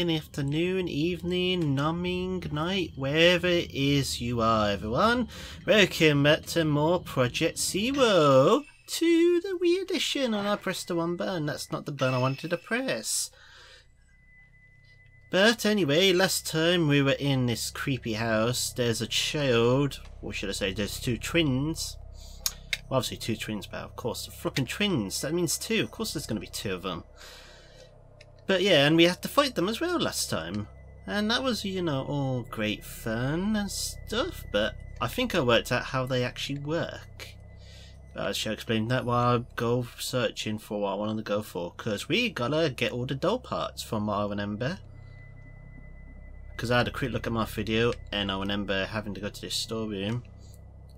morning, afternoon, evening, numbing, night, wherever it is you are, everyone. Welcome back to more Project Zero to the Wii Edition. And I pressed the one button. That's not the button I wanted to press. But anyway, last time we were in this creepy house, there's a child, or should I say, there's two twins. Well, obviously two twins, but of course, the flipping twins, that means two. Of course there's going to be two of them. But yeah, and we had to fight them as well last time. And that was, you know, all great fun and stuff, but I think I worked out how they actually work. Uh, but I shall explain that while I go searching for what I wanted to go for, because we gotta get all the doll parts from Marv and Ember. Because I had a quick look at my video, and I remember having to go to this storeroom.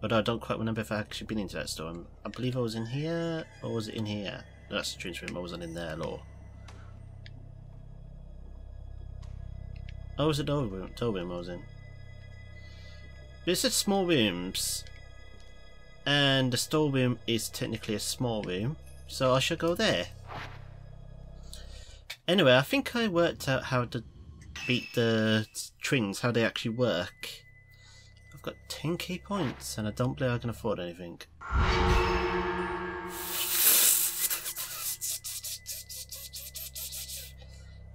Although I don't quite remember if I actually been into that store. I believe I was in here, or was it in here? No, that's the twins room, I wasn't in there, lore. Oh, it was a doll room, doll room I was in. It said small rooms. And the storeroom is technically a small room. So I should go there. Anyway, I think I worked out how to beat the twins, how they actually work. I've got 10 key points and I don't believe I can afford anything.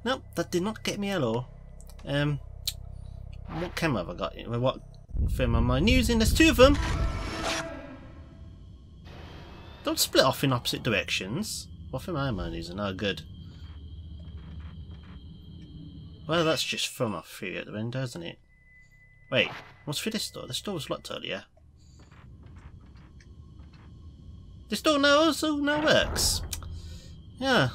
Nope, that did not get me hello. Um, what camera have I got? What film am I using? There's two of them! Don't split off in opposite directions. What film am I using? Oh, good. Well, that's just from off through at the window, isn't it? Wait, what's for this door? This door was locked earlier. This door now also now works. Yeah.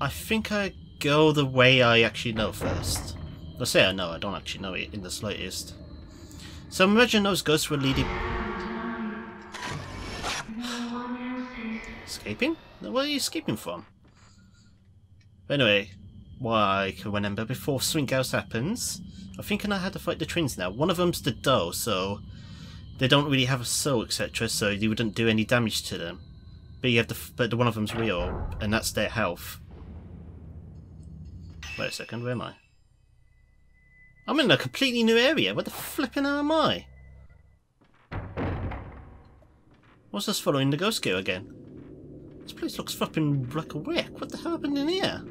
I think I go the way I actually know first. I say I know, I don't actually know it in the slightest. So imagine those ghosts were leading... escaping? Where are you escaping from? Anyway, why I can remember before Swing House happens, I'm thinking I had to fight the twins now. One of them's the dough, so they don't really have a soul, etc., so you wouldn't do any damage to them. But you have the, but the one of them's real, and that's their health. Wait a second, where am I? I'm in a completely new area. Where the flipping am I? What's this following the ghost gear again? This place looks flipping like a wreck. What the hell happened in here?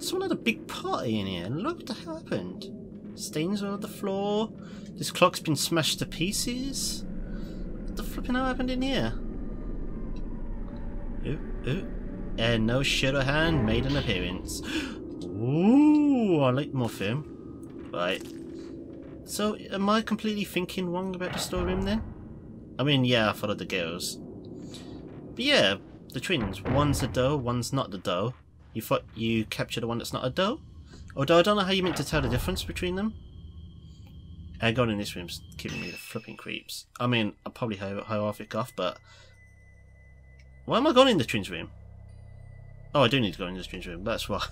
Someone had a big party in here. Look what happened. Stains all over the floor. This clock's been smashed to pieces. What the flipping hell happened in here? Ooh, ooh. And no shadow hand made an appearance. Ooh, I like more film. Right. So, am I completely thinking wrong about the storeroom then? I mean, yeah, I followed the girls. But yeah, the twins. One's a doe, one's not the doe. You thought you captured the one that's not a doe? Although I don't know how you meant to tell the difference between them. And going in this room's giving me the flipping creeps. I mean, I'll probably off it off, but... Why am I going in the twins room? Oh, I do need to go in the twins room, that's why.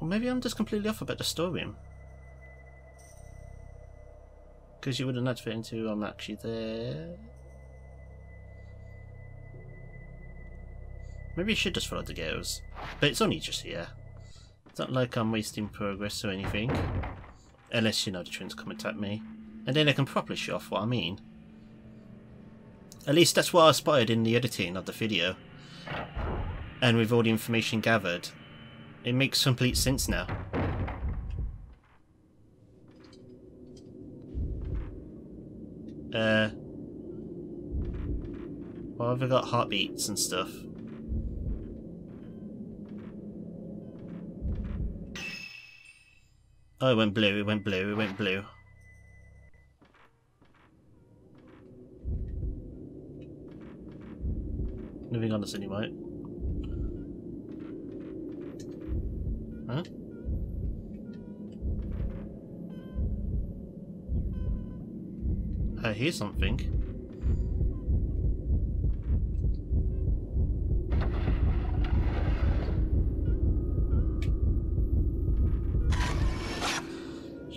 Or maybe I'm just completely off about the storeroom. Because you wouldn't have fit into I'm actually there. Maybe you should just follow the girls. But it's only just here. It's not like I'm wasting progress or anything. Unless, you know, the twins come attack me. And then I can properly show off what I mean. At least that's what I aspired in the editing of the video. And with all the information gathered, it makes complete sense now. Uh, well, have I got heartbeats and stuff? Oh, it went blue, it went blue, it went blue. Moving on to City White. Huh? I hear something.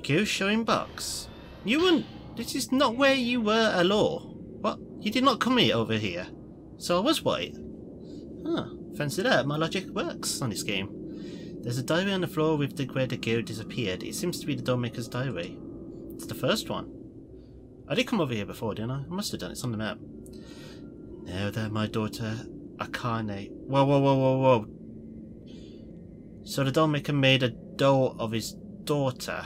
You showing bucks. You wouldn't. This is not where you were at all. What? You did not come here over here. So I was white. Huh. Fancy that, my logic works on this game. There's a diary on the floor with the where the gear disappeared. It seems to be the dollmaker's diary. It's the first one. I did come over here before, didn't I? I must have done it. It's on the map. Now there, my daughter, Akane... Whoa, whoa, whoa, whoa, whoa. So the dollmaker made a doll of his daughter.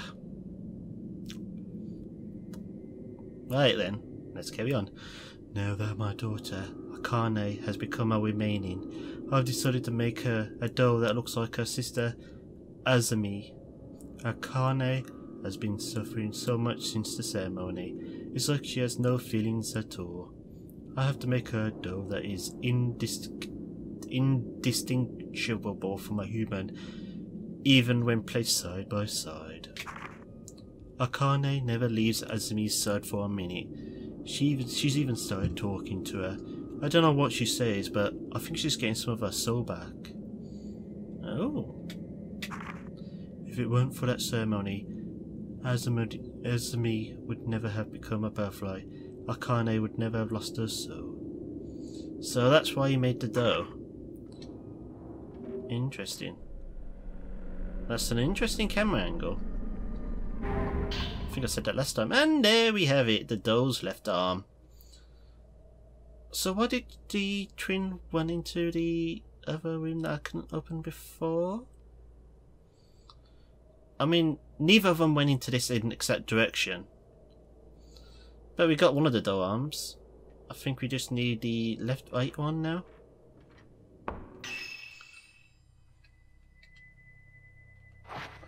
Right then, let's carry on. Now there, my daughter, Akane, has become our remaining, I've decided to make her a doll that looks like her sister, Azami. Akane has been suffering so much since the ceremony. It's like she has no feelings at all. I have to make her a doll that is indis indistinguishable from a human, even when placed side by side. Akane never leaves Azami's side for a minute. She even, she's even started talking to her. I don't know what she says, but I think she's getting some of her soul back. Oh. If it weren't for that ceremony, Azami, would never have become a butterfly. Akane would never have lost her soul. So that's why he made the dough. Interesting. That's an interesting camera angle. I think I said that last time. And there we have it, the doll's left arm. So why did the twin run into the other room that I couldn't open before? I mean, neither of them went into this in exact direction. But we got one of the door arms. I think we just need the left right one now.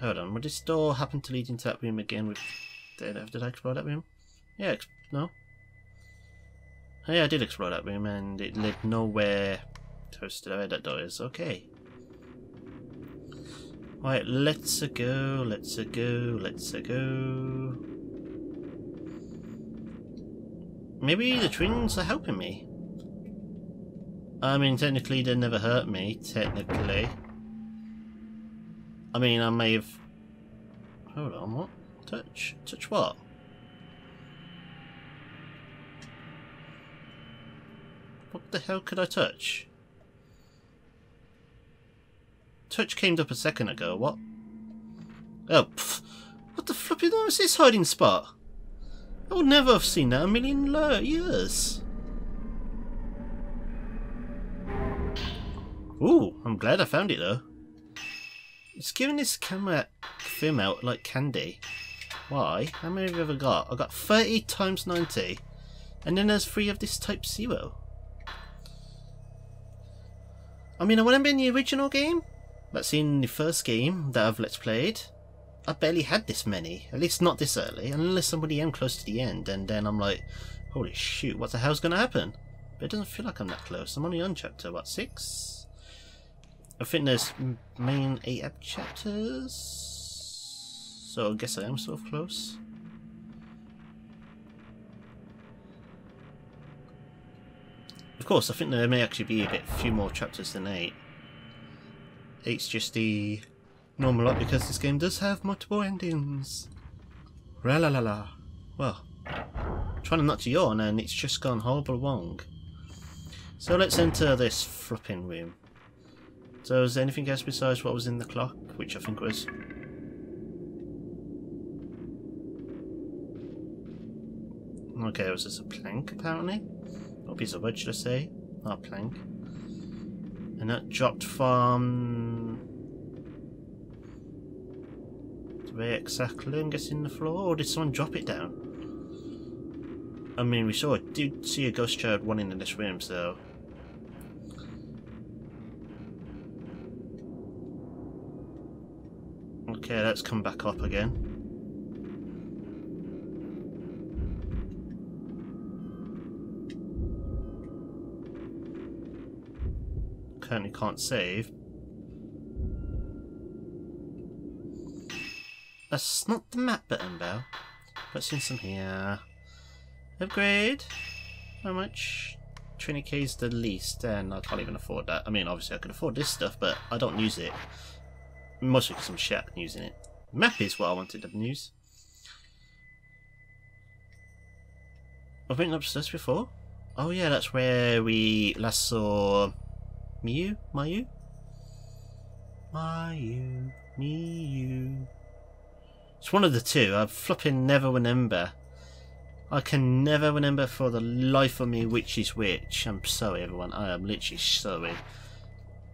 Hold on, would this door happen to lead into that room again with... Did, did I explore that room? Yeah, no. Oh, yeah, I did explore that room and it led nowhere. Toasted away that door is. Okay. Right, let's go, let's go, let's go. Maybe the twins are helping me. I mean, technically they never hurt me, technically. I mean, I may have... Hold on, what? Touch? Touch what? What the hell could I touch? Touch came up a second ago, what? Oh, pff, what the flipping hell is this hiding spot? I would never have seen that a million years. Ooh, I'm glad I found it though. It's giving this camera film out like candy. Why? How many have I ever got? I got 30 times 90. And then there's three of this type 0. I mean, I wouldn't be in the original game. But in the first game that I've let's played, I barely had this many. At least not this early. Unless somebody am close to the end. And then I'm like, holy shoot, what the hell's going to happen? But it doesn't feel like I'm that close. I'm only on chapter, what, 6? I think there's main eight chapters, so I guess I am so close. Of course, I think there may actually be a bit few more chapters than eight. Eight's just the normal lot because this game does have multiple endings. Ra la la la. Well, trying to not to yawn and it's just gone horrible wrong. So let's enter this flipping room. So is there anything else besides what was in the clock, which I think was... Okay, it was this a plank apparently? Or piece of wood should I say? Not a plank. And that dropped from... Where exactly? I'm guessing the floor? Or did someone drop it down? I mean, we saw, did see a ghost child running in this room, so Okay, let's come back up again. Currently can't save. That's not the map button, Bell. Let's some here. Upgrade. How much? 20k is the least, and I can't even afford that. I mean, obviously I can afford this stuff, but I don't use it. Mostly because I'm shit using it. Map is what I wanted to use. I've been upstairs before. Oh yeah, that's where we last saw Miyu? Mayu? Mayu, Miyu. It's one of the two. I flipping never remember. I can never remember for the life of me which is which. I'm sorry, everyone. I am literally sorry.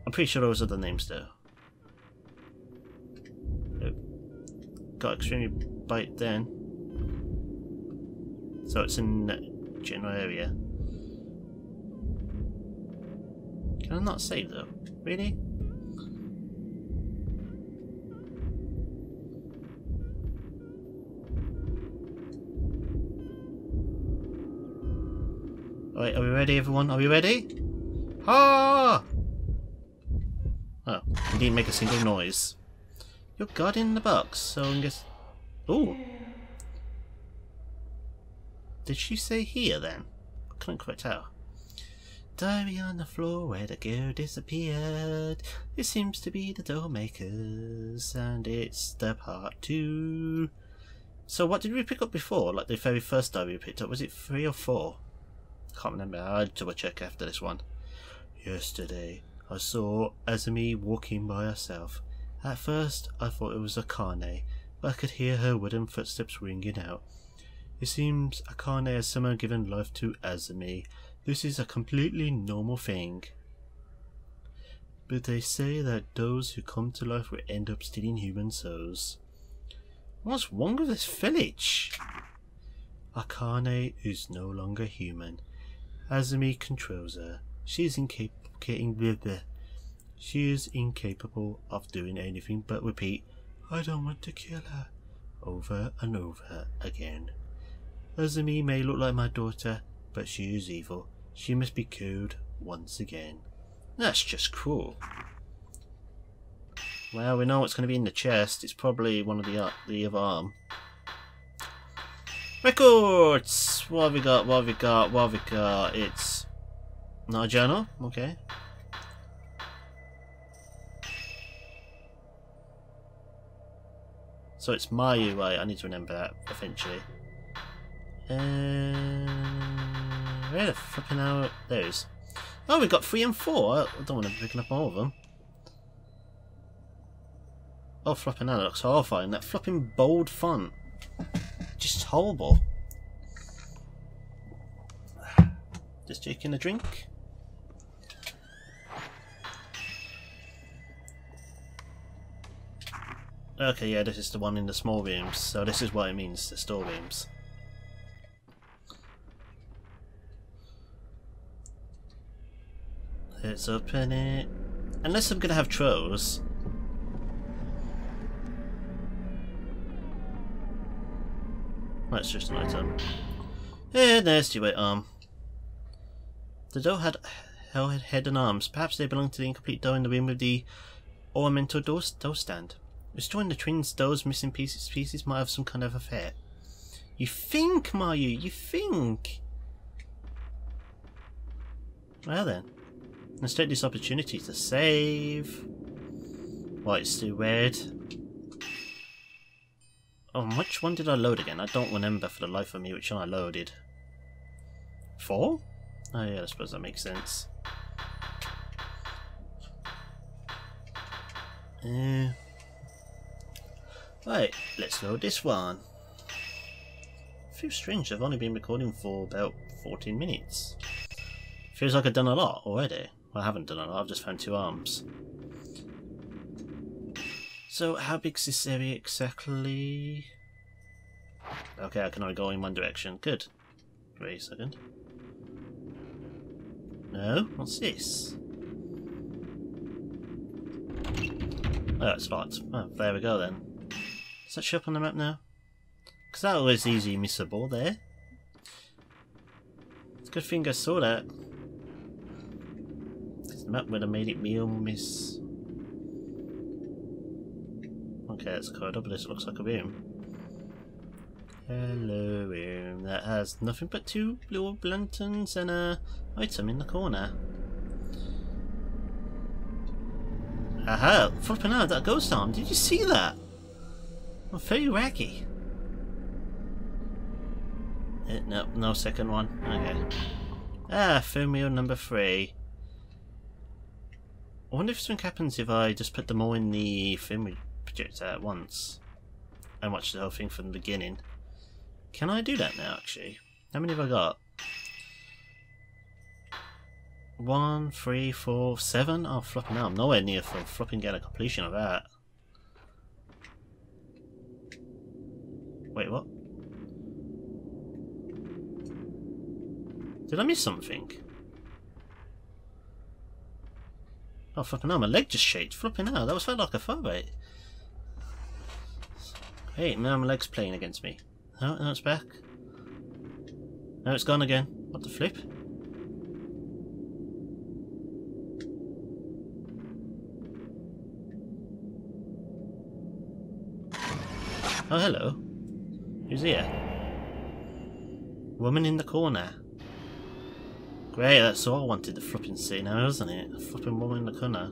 I'm pretty sure those are the names, though. Got extremely bite then. So it's in general area. Can I not save, though? Really? Alright, are we ready everyone? Are we ready? Ah! Oh, he didn't make a single noise. You're guarding the box, so I guess... Oh! Did she say here then? I couldn't quite tell. Diary on the floor where the girl disappeared. It seems to be the doll makers, and it's the part two. So what did we pick up before? Like the very first diary we picked up, was it three or four? Can't remember. I'll double check after this one. Yesterday, I saw Azami walking by herself. At first, I thought it was Akane, but I could hear her wooden footsteps ringing out. It seems Akane has somehow given life to Azami. This is a completely normal thing. But they say that those who come to life will end up stealing human souls. What's wrong with this village? Akane is no longer human. Azami controls her. She is incapable. She is incapable of doing anything but repeat, "I don't want to kill her," over and over again. Azami may look like my daughter, but she is evil. She must be killed once again. That's just cruel. Well, we know what's going to be in the chest. It's probably one of the uh, the other arm. Records! What have we got? What have we got? What have we got? It's not a journal? Okay. So it's my UI, I need to remember that eventually. Uh, Oh, where the flipping hell those? Oh, we've got three and four. I don't want to be picking up all of them. Oh, flipping hell, that looks horrifying. That flipping bold font just horrible. Just taking a drink. Okay, yeah, this is the one in the small rooms, so this is what it means, the store Let's open it. Unless I'm gonna have trolls. That's just an item. And there's the right arm. The doll had head and arms. Perhaps they belonged to the incomplete doll in the room with the ornamental dough, dough stand. Restoring the twins' dough's missing pieces pieces might have some kind of affair. You think, Mayu, you think? Well then, let's take this opportunity to save. Why, it's too weird. Oh, which one did I load again? I don't remember for the life of me which one I loaded. Four? Oh yeah, I suppose that makes sense. Uh, right, let's load this one. Feels strange, I've only been recording for about 14 minutes. Feels like I've done a lot already. Well, I haven't done a lot, I've just found two arms. So how big is this area exactly? Okay, I can only go in one direction. Good. Wait a second. No? What's this? Oh, it's locked. Oh, there we go then. Does that show up on the map now? Because that was easy missable there. It's a good thing I saw that. Map would have made it real miss Okay, it's a corridor, but this looks like a room. Hello room that has nothing but two blue lanterns and a item in the corner. Aha! Flipping out, that ghost arm. Did you see that? Well, very wacky. Uh, no, no second one. Okay. Ah, Fumio number three. I wonder if something happens if I just put them all in the film projector at once and watch the whole thing from the beginning. Can I do that now, actually? How many have I got? One, three, four, seven? Oh, flopping out. I'm nowhere near for flopping get a completion of that. Wait, what? Did I miss something? Oh, flipping out, my leg just shaked. Flipping out, that was felt like a far. Hey, now my leg's playing against me. Now it's back. Now it's gone again. What the flip? Oh, hello. Who's here? Woman in the corner. Great, that's all I wanted to flipping see now, isn't it? A flipping woman in the corner.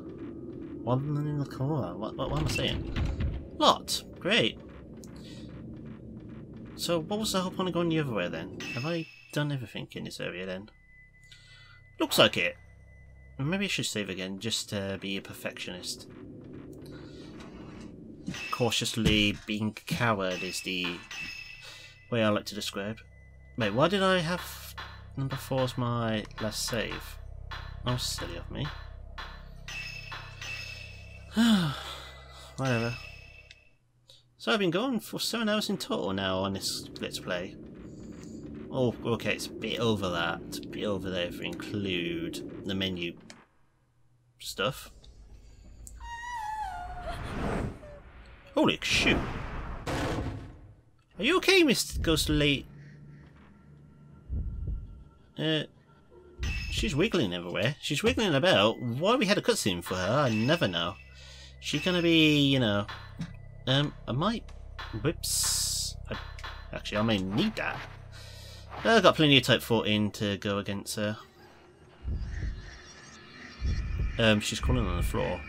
Woman in the corner. What, what, what am I saying? Lot. Great. So, what was the whole point of going the other way then? Have I done everything in this area then? Looks like it. Maybe I should save again, just to be a perfectionist. Cautiously being coward is the way I like to describe. Wait, why did I have number four as my last save? Was silly of me. Whatever. So I've been going for seven hours in total now on this Let's Play. Oh, okay, it's a bit over that. A bit over there if we include the menu stuff. Holy shoot. Are you okay, Mr. Ghost Late? Uh, she's wiggling everywhere. She's wiggling about. Why we had a cutscene for her, I never know. She's gonna be, you know... Um, I might... Whoops. I, actually, I may need that. I've got plenty of Type 14 to go against her. Um, she's crawling on the floor.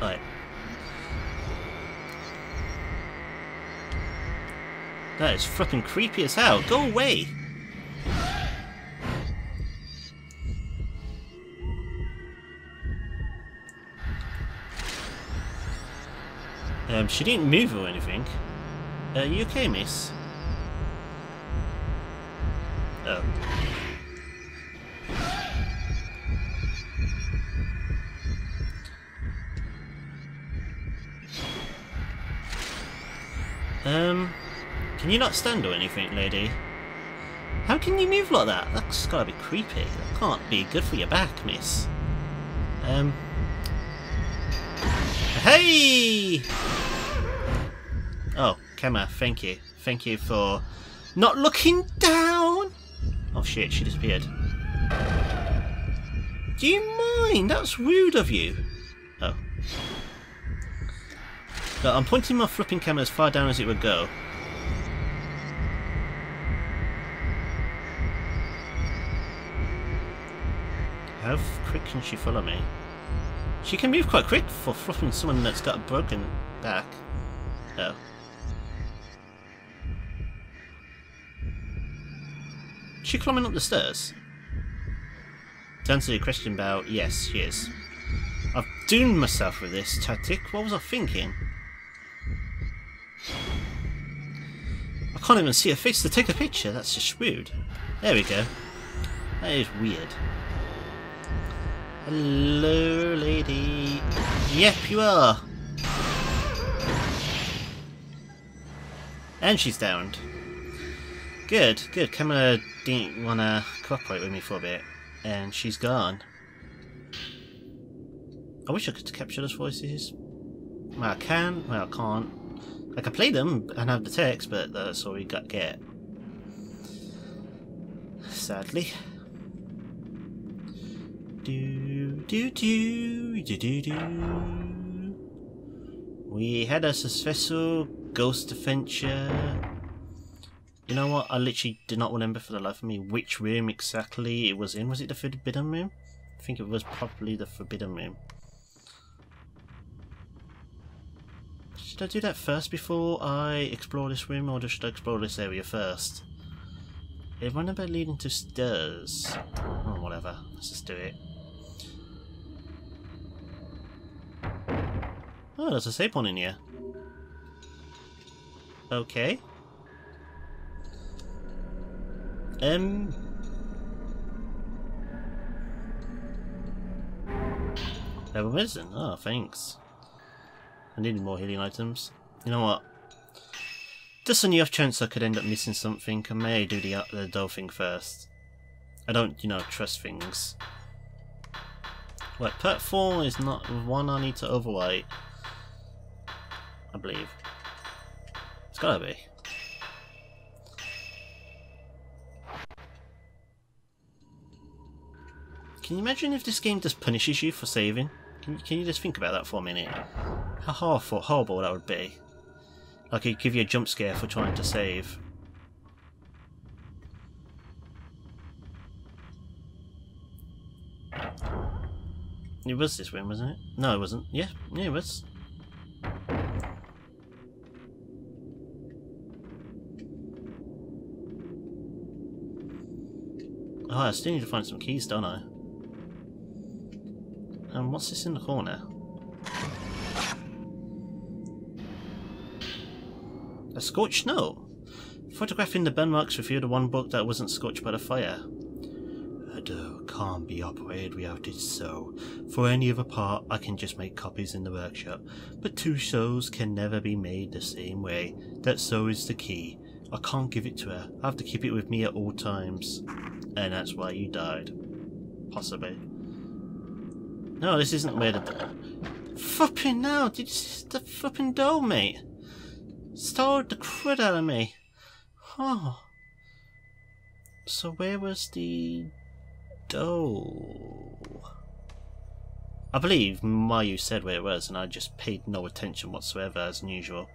Right. That is fucking creepy as hell. Go away! Um, she didn't move or anything. Uh, you okay, miss? Oh. Can you not stand or anything, lady? How can you move like that? That's gotta be creepy. That can't be good for your back, miss. Um. Hey! Oh, Kemma, thank you. Thank you for not looking down! Oh shit, she disappeared. Do you mind? That's rude of you. Oh. So I'm pointing my flipping camera as far down as it would go. How quick can she follow me? She can move quite quick for fluffing someone that's got a broken back. Oh. She climbing up the stairs? To answer your question about yes, she is. I've doomed myself with this tactic. What was I thinking? I can't even see her face to take a picture. That's just rude. There we go. That is weird. Hello, lady. Yep, you are. And she's downed. Good, good. Camera didn't want to cooperate with me for a bit. And she's gone. I wish I could capture those voices. Well, I can. Well, I can't. I can play them and have the text, but that's all we got get. Sadly. Do do do do do do. We had a successful ghost adventure. You know what? I literally did not remember for the life of me which room exactly it was in. Was it the forbidden room? I think it was probably the forbidden room. Should I do that first before I explore this room, or should I explore this area first? If one about leading to stairs. Oh, whatever. Let's just do it. Oh, there's a save point in here. Okay. Um. Level medicine. Oh, thanks. I needed more healing items. You know what? Just on the off chance I could end up missing something, I may do the, uh, the dough thing first. I don't, you know, trust things. Pet 4 is not one I need to overwrite. I believe. It's gotta be. Can you imagine if this game just punishes you for saving? Can you, can you just think about that for a minute? How horrible, horrible that would be. Like it'd give you a jump scare for trying to save. It was this room, wasn't it? No, it wasn't. Yeah, yeah, it was. Oh, I still need to find some keys, don't I? And um, what's this in the corner? A scorched note. Photographing the burn marks revealed the one book that wasn't scorched by the fire. A door can't be operated without its soul. For any other part, I can just make copies in the workshop. But two souls can never be made the same way. That soul is the key. I can't give it to her. I have to keep it with me at all times. And that's why you died. Possibly. No, this isn't where the... Flipping now! Did you see the flipping dough, mate? Stole the crud out of me. Oh. So where was the dough? I believe Mayu said where it was and I just paid no attention whatsoever as usual.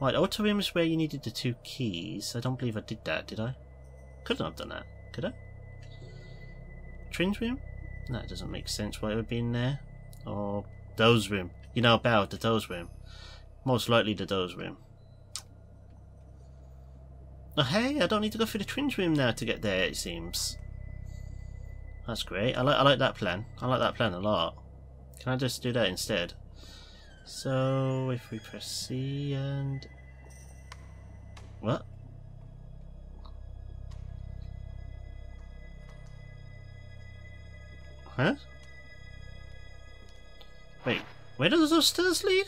Right, auto room is where you needed the two keys. I don't believe I did that, did I? Couldn't have done that, could I? Twins room? That doesn't make sense why it would be in there. Or Doe's room. You know about the Doe's room. Most likely the Doe's room. Oh hey, I don't need to go through the twins room now to get there, it seems. That's great. I like I like that plan. I like that plan a lot. Can I just do that instead? So if we press C and what? Huh? Wait, where do those stairs lead?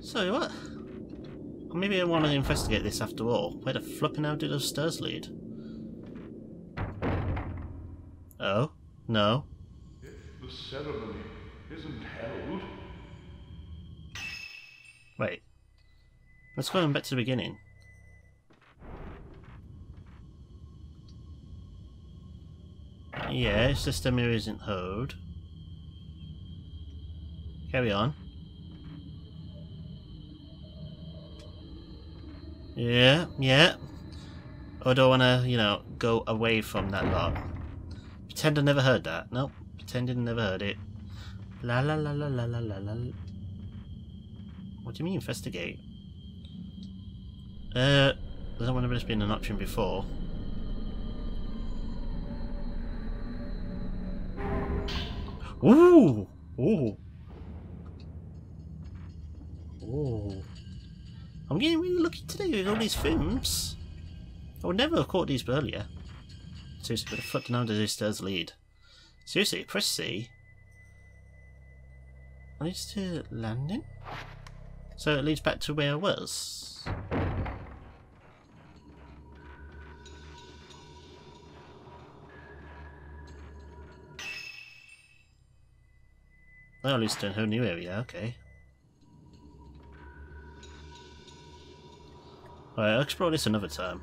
Sorry, what? maybe I want to investigate this after all. Where the flipping hell do those stairs lead? Oh? No? If the ceremony isn't held... Wait. Let's go back to the beginning. Yeah, system here isn't held. Carry on. Yeah, yeah. I don't want to, you know, go away from that lot. Pretend I never heard that. Nope. Pretend I never heard it. La la la la la la la la. What do you mean investigate? Uh, that one have been an option before. Ooh! Ooh! Ooh. I'm getting really lucky today with all these films. I would never have caught these earlier. Seriously, but the fuck now does this stairs lead? Seriously, press C. I need to landing? So it leads back to where I was. Oh, at least a whole new area, okay. Right, I'll explore this another time.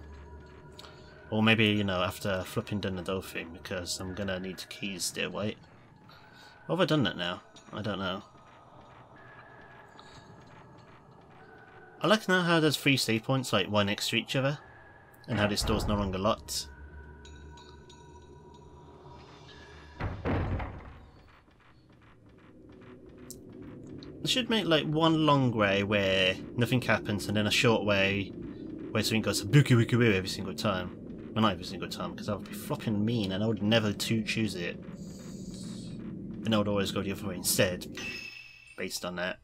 Or maybe, you know, after flipping down the dolphin, because I'm gonna need keys still, wait. Have I done that now? I don't know. I like now how there's three save points, like, one next to each other. And how this door's no longer locked. Should make like one long way where nothing happens and then a short way where so we can go to Buki Wiki Woo every single time. Well, not every single time, because that would be flopping mean, and I would never to choose it. And I would always go the other way instead, based on that.